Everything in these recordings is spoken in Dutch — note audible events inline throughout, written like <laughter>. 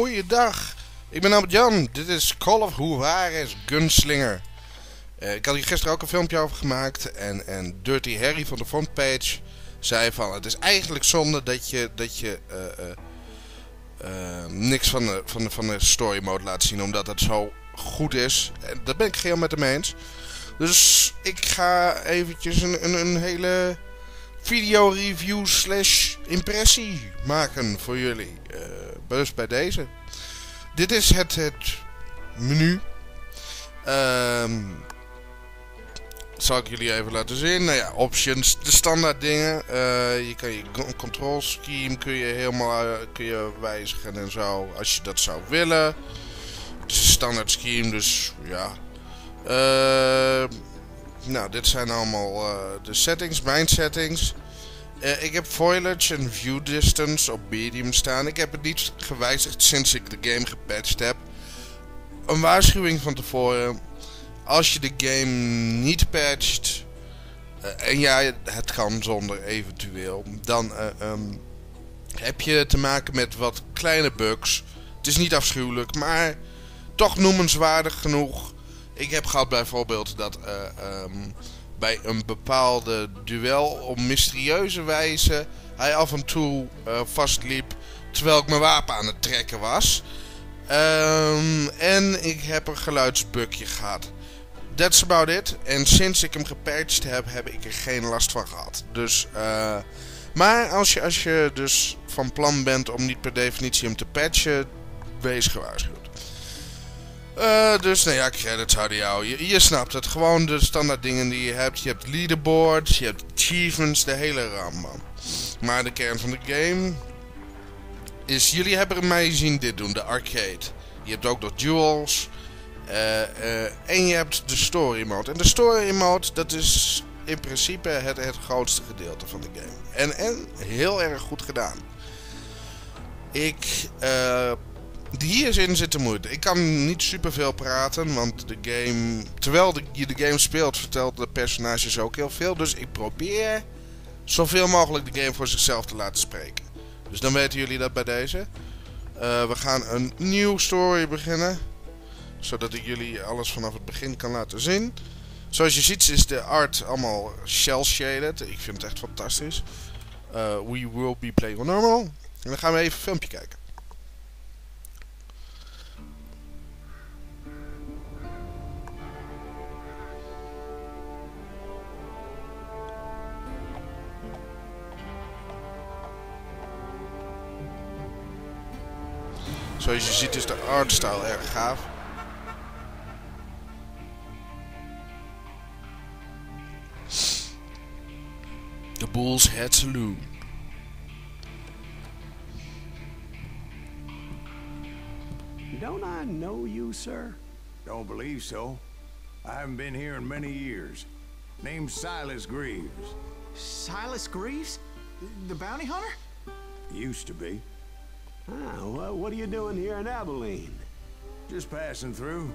goeiedag. Ik ben Albert Jan. Dit is Call of Juarez Gunslinger. Uh, ik had hier gisteren ook een filmpje over gemaakt. En, en Dirty Harry van de frontpage zei van... Het is eigenlijk zonde dat je, dat je uh, uh, niks van de, van, de, van de story mode laat zien. Omdat het zo goed is. En dat ben ik geheel met hem eens. Dus ik ga eventjes een, een, een hele video review slash impressie maken voor jullie. Uh, bij deze. Dit is het, het menu. Um, zal ik jullie even laten zien. Nou ja, options, de standaard dingen. Uh, je kan je control scheme kun je helemaal uh, kun je wijzigen en zo. Als je dat zou willen. Het is een standaard scheme, dus ja. Uh, nou, dit zijn allemaal uh, de settings, mijn settings. Uh, ik heb foliage en view distance op medium staan. Ik heb het niet gewijzigd sinds ik de game gepatcht heb. Een waarschuwing van tevoren. Als je de game niet patcht... Uh, en ja, het kan zonder eventueel... Dan um, heb je te maken met wat kleine bugs. Het is niet afschuwelijk, maar toch noemenswaardig genoeg ik heb gehad bijvoorbeeld dat uh, um, bij een bepaalde duel op mysterieuze wijze hij af en toe uh, vastliep terwijl ik mijn wapen aan het trekken was. Um, en ik heb een geluidsbukje gehad. That's about it. En sinds ik hem gepatcht heb, heb ik er geen last van gehad. Dus, uh, maar als je, als je dus van plan bent om niet per definitie hem te patchen, wees gewaarschuwd. Uh, dus nou ja, credits houden jou. Je, snapt het. Gewoon de standaard dingen die je hebt. Je hebt leaderboards, je hebt achievements, de hele rambam. Maar de kern van de game is... Jullie hebben mij zien dit doen, de arcade. Je hebt ook nog duels. Uh, uh, en je hebt de story mode. En de story mode, dat is in principe het, het grootste gedeelte van de game. En, en heel erg goed gedaan. Ik... Hierin zit de moeite. Ik kan niet superveel praten, want de game... Terwijl je de game speelt, vertelt de personages ook heel veel. Dus ik probeer zoveel mogelijk de game voor zichzelf te laten spreken. Dus dan weten jullie dat bij deze. Uh, we gaan een nieuw story beginnen. Zodat ik jullie alles vanaf het begin kan laten zien. Zoals je ziet is de art allemaal shell-shaded. Ik vind het echt fantastisch. Uh, we will be playing normal. En dan gaan we even een filmpje kijken. Zoals je ziet is de artstyle erg gaaf. The Bull's Head Saloon. Don't I know you, sir? Don't believe so. I haven't been here in many years. Name's Silas Greaves. Silas Greaves? The bounty hunter? Used to be. Ah, well, what are you doing here in Abilene? Just passing through.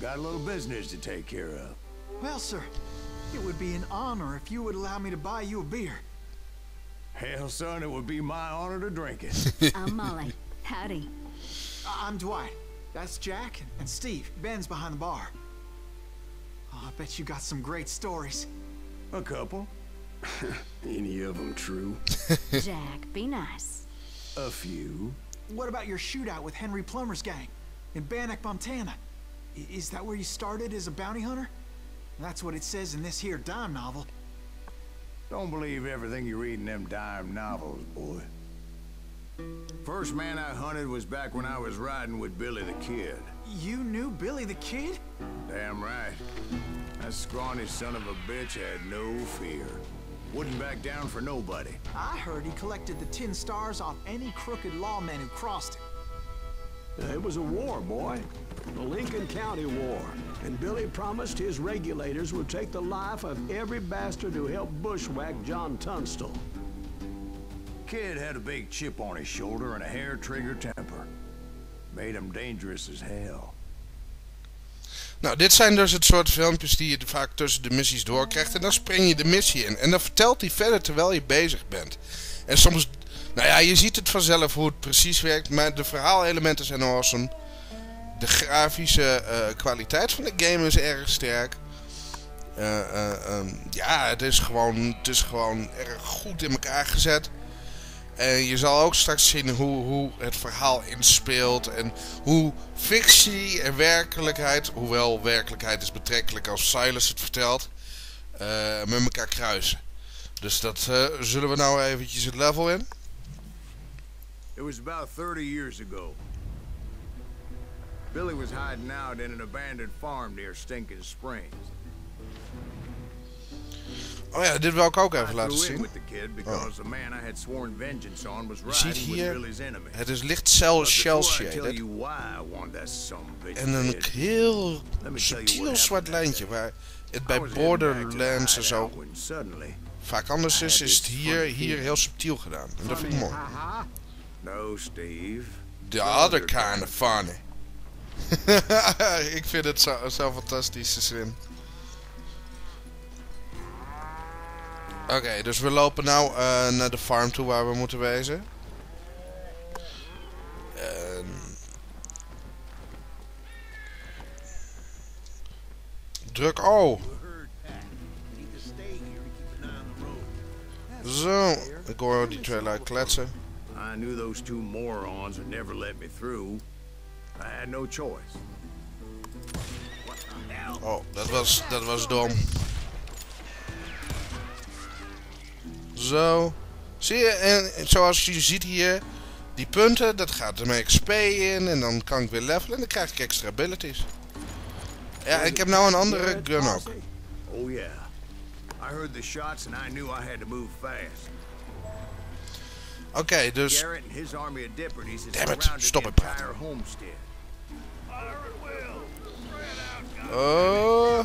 Got a little business to take care of. Well, sir, it would be an honor if you would allow me to buy you a beer. Hell, son, it would be my honor to drink it. <laughs> I'm Molly. Howdy. I'm Dwight. That's Jack and Steve. Ben's behind the bar. Oh, I bet you got some great stories. A couple. <laughs> Any of them true? Jack, be nice. A few. What about your shootout with Henry Plummer's gang in Bannock, Montana? I is that where you started as a bounty hunter? That's what it says in this here dime novel. Don't believe everything you read in them dime novels, boy. First man I hunted was back when I was riding with Billy the Kid. You knew Billy the Kid? Damn right. That scrawny son of a bitch had no fear. Wouldn't back down for nobody. I heard he collected the tin stars off any crooked lawmen who crossed him. Uh, it was a war, boy. The Lincoln County War. And Billy promised his regulators would take the life of every bastard who helped bushwhack John Tunstall. Kid had a big chip on his shoulder and a hair-trigger temper. Made him dangerous as hell. Nou, dit zijn dus het soort filmpjes die je vaak tussen de missies doorkrijgt. En dan spring je de missie in. En dan vertelt hij verder terwijl je bezig bent. En soms Nou ja, je ziet het vanzelf hoe het precies werkt, maar de verhaalelementen zijn awesome. De grafische eh, kwaliteit van de game is erg sterk. Eh, eh, ehm, ja, het is, gewoon, het is gewoon erg goed in elkaar gezet. En je zal ook straks zien hoe, hoe het verhaal inspeelt. En hoe fictie en werkelijkheid, hoewel werkelijkheid is betrekkelijk als Silas het vertelt, eh, met elkaar kruisen. Dus dat eh, zullen we nou eventjes het level in. It was about 30 years ago. Billy was hiding out in an abandoned farm near Stinking Springs. Oh ja, dit wil ik ook even laten zien. was Je ziet hier, het is licht cel shell shaded. En een heel subtiel zwart lijntje waar het bij Borderlands en zo vaak anders is, is het hier, hier heel subtiel gedaan. En dat vind ik mooi. no, Steve. The other kind of funny. <laughs> ik vind het zo, zo fantastische zin. Oké, dus we lopen nou eh, naar de farm toe waar we moeten wezen. En... Druk O. Zo, ik hoor die trailer kletsen. I knew those two morons would never let me through. I had no choice. Oh, dat was, dat was dom. Zo. Zie je, en zoals je ziet hier, die punten, dat gaat er mijn XP in. En dan kan ik weer levelen en dan krijg ik extra abilities. Ja, ik heb nou een andere gun ook. Oh yeah. I heard the shots and I knew I had to move fast. Oké, dus... Garrett and his army of deputies had Damn it, surrounded stop entire homestead. Oh,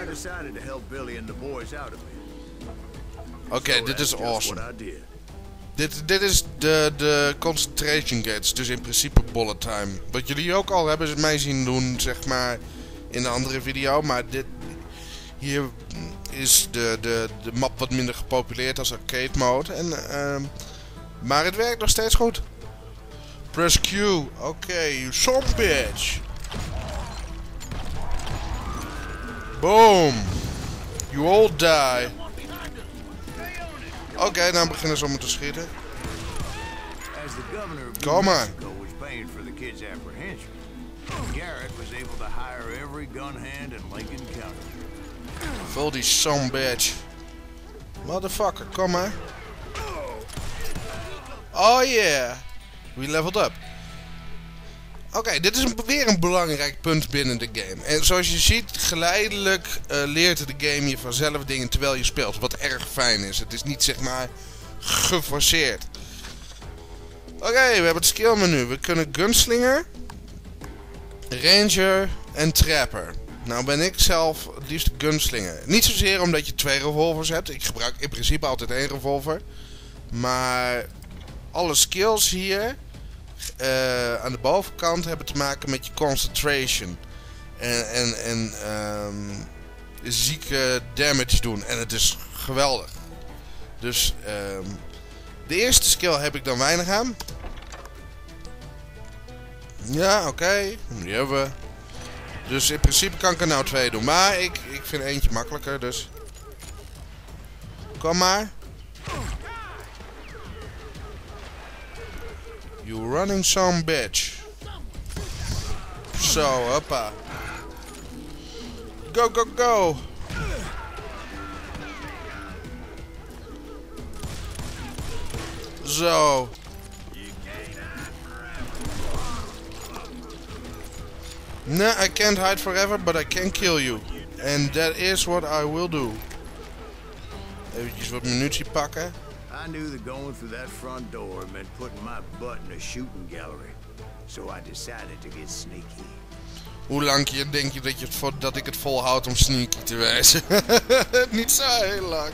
I decided to help Billy and the boys out of it. Oké, dit is awesome. Dit, dit is de, de concentration gates, dus in principe bullet time. Wat jullie ook al hebben mij zien doen, zeg maar, in de andere video. Maar dit, hier is de, de, de map wat minder gepopuleerd als arcade mode. En, ehm, maar het werkt nog steeds goed. Press Q. Oké, you some bitch. Boom. You all die. Oké, dan beginnen ze om te schieten. Kid's apprehension, Garrett was able to hire every gun hand in Lincoln County. Vul die some bitch. Motherfucker, kom maar. Oh yeah. We leveled up. Oké, dit is een, weer een belangrijk punt binnen de game. En zoals je ziet, geleidelijk eh, leert de game je vanzelf dingen terwijl je speelt. Wat erg fijn is. Het is niet zeg maar geforceerd. Oké, we hebben het skill menu. We kunnen gunslinger, ranger en trapper. Nou ben ik zelf het liefst gunslinger. Niet zozeer omdat je twee revolvers hebt. Ik gebruik in principe altijd één revolver. Maar alle skills hier eh, aan de bovenkant hebben te maken met je concentration. En, en, en ehm, zieke damage doen. En het is geweldig. Dus ehm, de eerste skill heb ik dan weinig aan. Ja, oké. Die hebben we. Dus in principe kan ik er nou twee doen. Maar ik, ik vind eentje makkelijker, dus... Kom maar. You running some bitch. Zo, hoppa. Go, go, go. Zo. No, I can't hide forever, but I can kill you. And that is what I will do. Eventjes wat munitie pakken. I knew that going through that front door meant putting my butt in a shooting gallery. So I decided to get sneaky. Hoe lang je, denk je dat, je het dat ik het volhoud om sneaky te wijzen? Niet zo heel lang.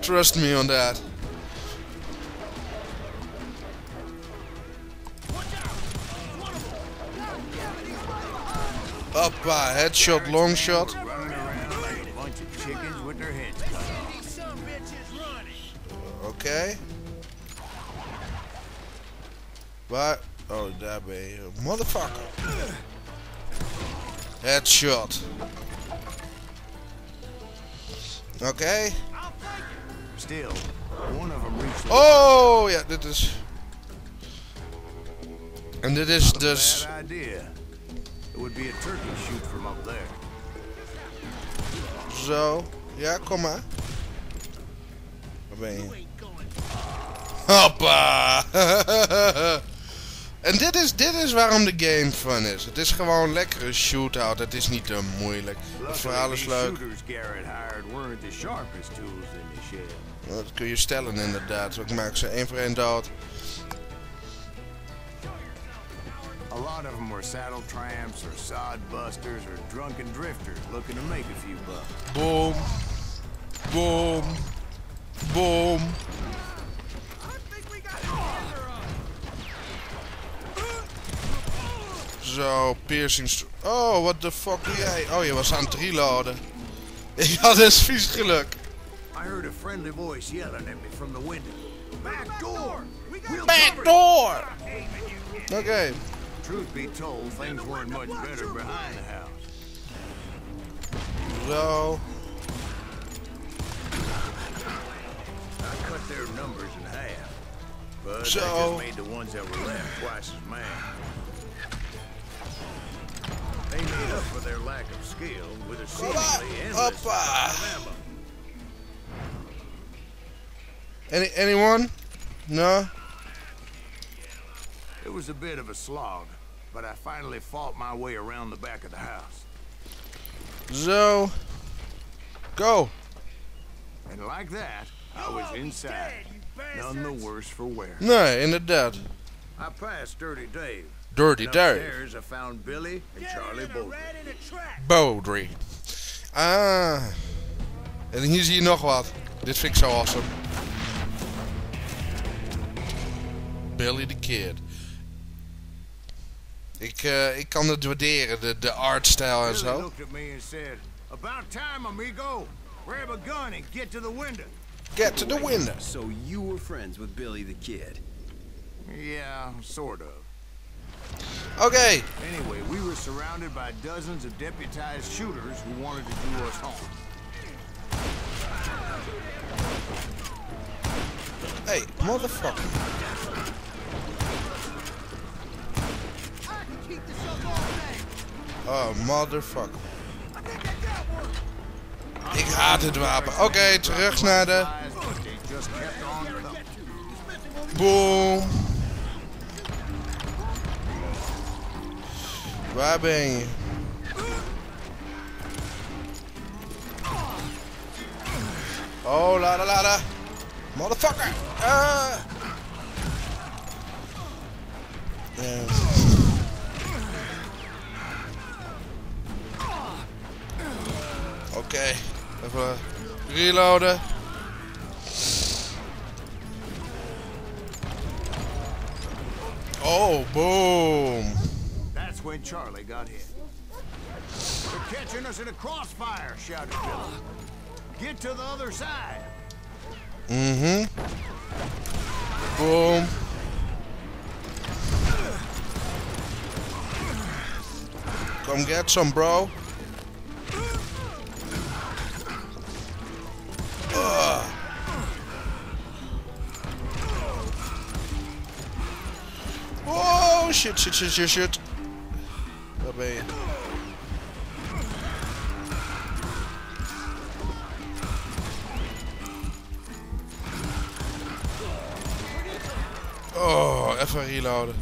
Trust me on that. Their heads cut off. Oké. Waar? Oh, daar ben je. Motherfucker. Headshot. Oké. Still, one of them reached the Oh, ja, dit is... En dit is dus... would be a turkey shoot from up there. Zo. Ja, kom maar. Waar ben je? Hoppa! <laughs> en dit is, dit is waarom de game fun is. Het is gewoon lekkere shootout. Het is niet te moeilijk. Het verhaal is leuk. Dat kun je stellen inderdaad. Ik maak ze één voor één dood. Them were saddle tramps or sod busters or drunken drifters looking to make a few bucks. Boom. Boom. Boom. Zo, piercings. Oh, what the fuck doe jij? Oh, je was aan het reloaden. Ik had dus vies geluk. I heard a friendly voice yelling at me from the window. Back door! We'll Back door! Oké. Truth be told, things weren't much better behind the house. Zo. I cut their numbers in half. But So- that just made the ones that were left twice as mad. They made up for their lack of skill with a seemingly endless Hoppa. supply of ammo. Any, anyone? No? It was a bit of a slog, but I finally fought my way around the back of the house. Zo. Go. And like that, I was inside. None the worse for wear. Nee, inderdaad. I passed Dirty Dave. Dirty And Dave. upstairs I found Billy and Charlie Bowden. Bowdry. Ah. En hier zie je nog wat. Dit vind ik zo awesome. Billy the Kid. Ik, eh, ik kan het waarderen, de, de artstijl en Billy zo. looked at me and said, About time, amigo. Grab a gun and get to the window. Get to the window. So you were friends with Billy the Kid. Yeah, sort of. Okay. Anyway, we were surrounded by dozens of deputized shooters who wanted to do us harm. Hey, motherfucker. Oh, motherfucker. Ik haat dit wapen. Oké, terug naar de... Boom. Waar ben je? Oh, lada lada. Motherfucker. Ah. Ja. Oké, even reloaden. Oh, boom. That's when Charlie got hit. They're catching us in a crossfire, shouted Billy. Get to the other side. Mm-hmm. Boom. Come get some, bro. shit, shit, shit, shit, shit. Tá bem. Oh, even reloaden.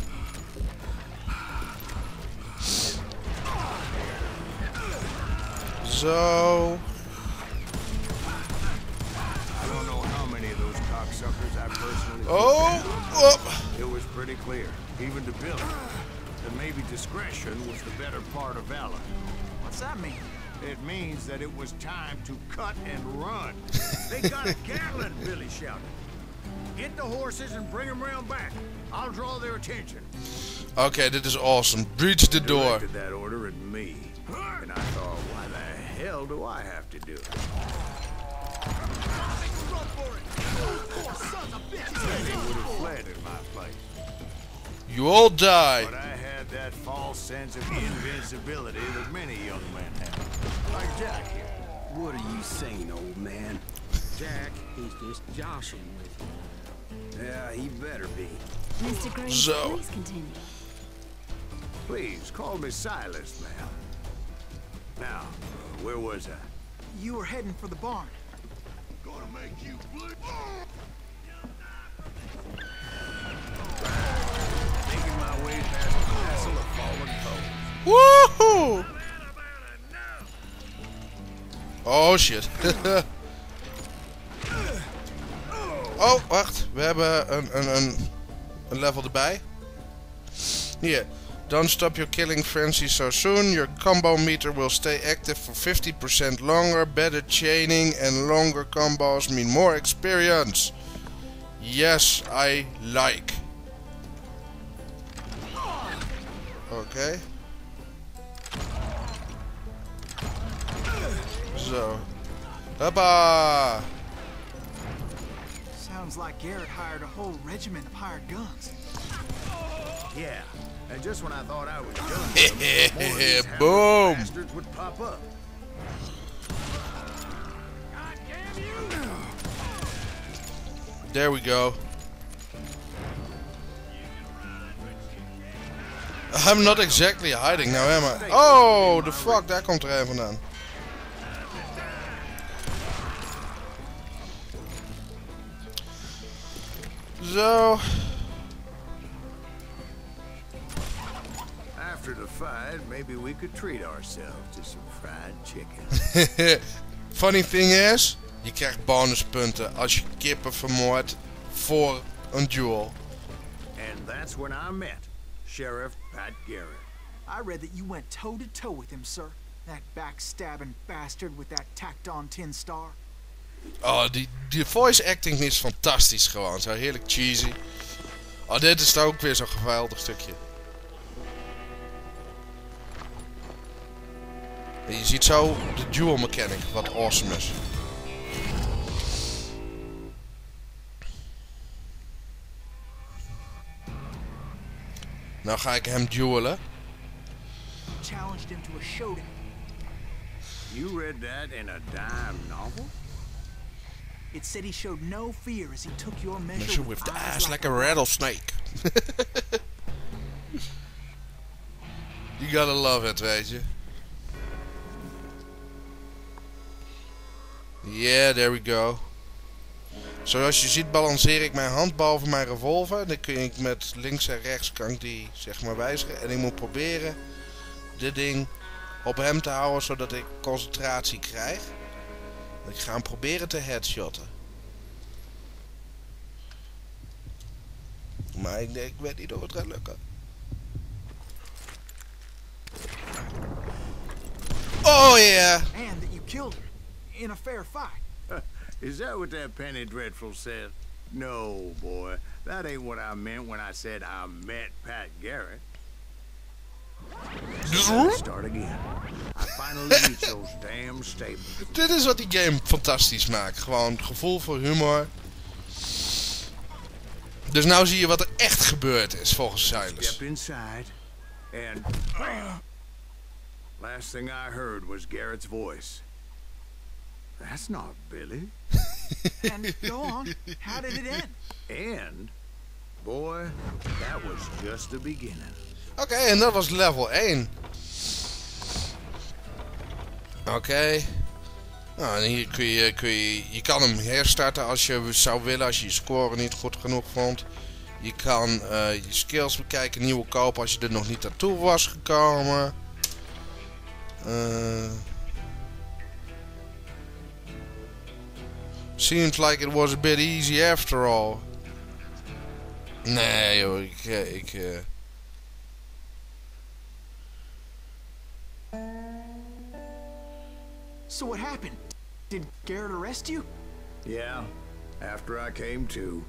Zo. Oh, oh op. It was pretty clear even to Billy, that maybe discretion was the better part of valor. What's that mean? It means that it was time to cut and run. <laughs> they got a Gatlin, Billy shouted. Get the horses and bring them round back. I'll draw their attention. Okay, dit is awesome. Breach the door. Directed that order at me. And I thought, why the hell do I have to do it? They would have fled in my place. You all die. But I had that false sense of invincibility that many young men have. Like Jack here. What are you saying, old man? Jack, he's just joshing with you. Yeah, he better be. Mr. Green, So. please continue. Please, call me Silas, ma'am. Now, where was I? You were heading for the barn. Gonna make you bleed. Woohoo! Oh shit. <laughs> oh, wacht. We hebben een, een, een, een level erbij. Hier. Don't stop your killing frenzy so soon. Your combo meter will stay active for 50% longer. Better chaining and longer combos mean more experience. Yes, I like. Oké. Zo. Hoppa! Sounds like Garrett hired a whole regiment of hired guns. Yeah, and just when I thought I was <laughs> done, with them, more of these hammer Boom! bastards would pop up. There we go. I'm not exactly hiding now, am I? Oh, the fuck, daar komt er een vandaan. Zo. After the fight, maybe we could treat ourselves to some fried chicken. <laughs> Funny thing is, je krijgt bonuspunten als je kippen vermoordt voor een duel. and that's when I met Sheriff Pat Garrett. I read that you went toe to toe with him, sir. That backstabbing bastard with that tacked on tin star. Oh, die, die voice acting is fantastisch gewoon. Zo heerlijk cheesy. Oh, dit is ook weer zo'n geweldig stukje. En je ziet zo de dual mechanic, wat awesome is. Nou ga ik hem duelen. Challenged him to a showdown. You read that in a dime novel? It said he showed no fear as he took your measure, Measure with the eyes ass like a rattlesnake. <laughs> you gotta love it, weet je. Yeah, there we go. Zoals je ziet balanceer ik mijn hand boven mijn revolver. Dan kun ik met links en rechts kan ik die zeg maar wijzigen. En ik moet proberen dit ding op hem te houden zodat ik concentratie krijg. Ik ga hem proberen te headshotten. Maar ik, denk- ik weet niet of het gaat lukken. Oh yeah! and that you killed in a fair fight. Is that what that Penny Dreadful said? No, boy. That ain't what I meant when I said I met Pat Garrett. Start again. I finally <laughs> reached those damn stables. Dit is wat die game fantastisch maakt. Gewoon gevoel voor humor. Dus nou zie je wat er echt gebeurd is volgens Silas. Stepped inside, and last thing I heard was Garrett's voice. That's not Billy. <laughs> And go on. How did it end? And, boy, that was just the beginning. Oké, en dat was level 1. Oké. Nou, en hier kun je, kun je... Je kan hem herstarten als je zou willen, als je je score niet goed genoeg vond. Je kan eh, je skills bekijken, nieuwe kopen als je er nog niet naartoe was gekomen. Eh seems like it was a bit easy after all. Nee joh, ik... ik eh, So what happened? Did Garrett arrest you? Yeah, after I came to.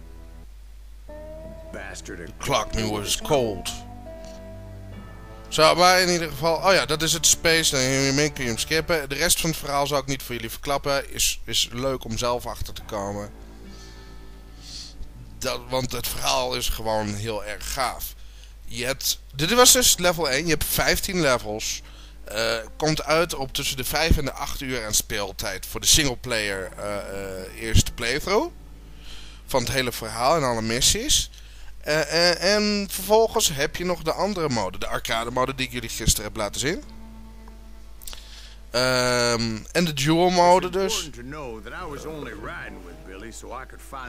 Bastard. had clock me was cold. Zo, maar in ieder geval... Oh ja, dat is het space. Dan kun je hem skippen. De rest van het verhaal zal ik niet voor jullie verklappen. Is, is leuk om zelf achter te komen. Dat, want het verhaal is gewoon heel erg gaaf. je dit was dus level 1. Je hebt 15 levels. Eh, komt uit op tussen de 5 en de 8 uur aan speeltijd voor de singleplayer eh, eerste playthrough. Van het hele verhaal en alle missies. Eh, eh, en vervolgens heb je nog de andere mode. De arcade mode die ik jullie gisteren heb laten zien. Ehm, en de dual mode dus.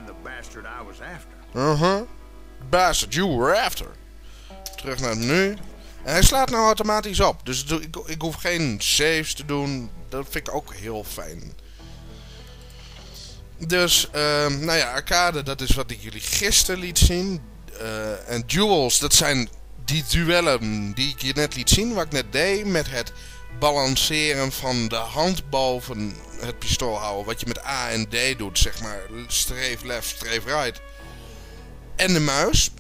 The bastard. Uh-huh. You were after. Terug naar het menu. En hij slaat nou automatisch op. Dus ik, ik hoef geen saves te doen. Dat vind ik ook heel fijn. Dus, ehm, nou ja, arcade, dat is wat ik jullie gisteren liet zien. Eh, en duels, dat zijn die duellen die ik je net liet zien, wat ik net deed. Met het balanceren van de hand boven het pistool houden. Wat je met A en D doet, zeg maar. Streef left, streef right. En de muis.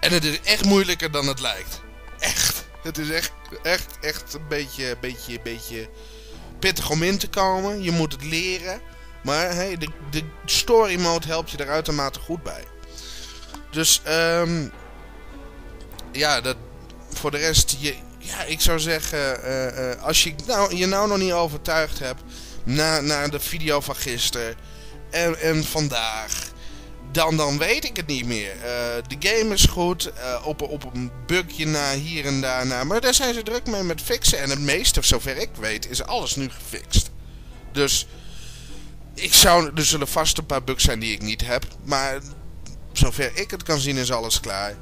En het is echt moeilijker dan het lijkt. Echt. Het is echt, echt, echt een beetje, beetje, beetje pittig om in te komen. Je moet het leren. Maar hey, de, de story mode helpt je er uitermate goed bij. Dus, ehm ja, dat, voor de rest, je, ja, ik zou zeggen, eh, eh, als je nou, je nou nog niet overtuigd hebt, na, na de video van gisteren en, en vandaag, dan, dan weet ik het niet meer. Eh, de game is goed, op, op een bugje na hier en daar na, maar daar zijn ze druk mee met fixen. En het meeste, zover ik weet, is alles nu gefixt. Dus, ik zou, er zullen vast een paar bugs zijn die ik niet heb, maar zover ik het kan zien is alles klaar.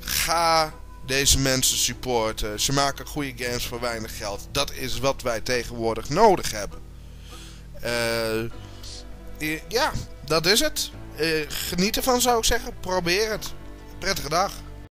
Ga deze mensen supporten. Ze maken goede games voor weinig geld. Dat is wat wij tegenwoordig nodig hebben. Eh, ja, dat is het. Eh, geniet ervan zou ik zeggen. Probeer het. Prettige dag.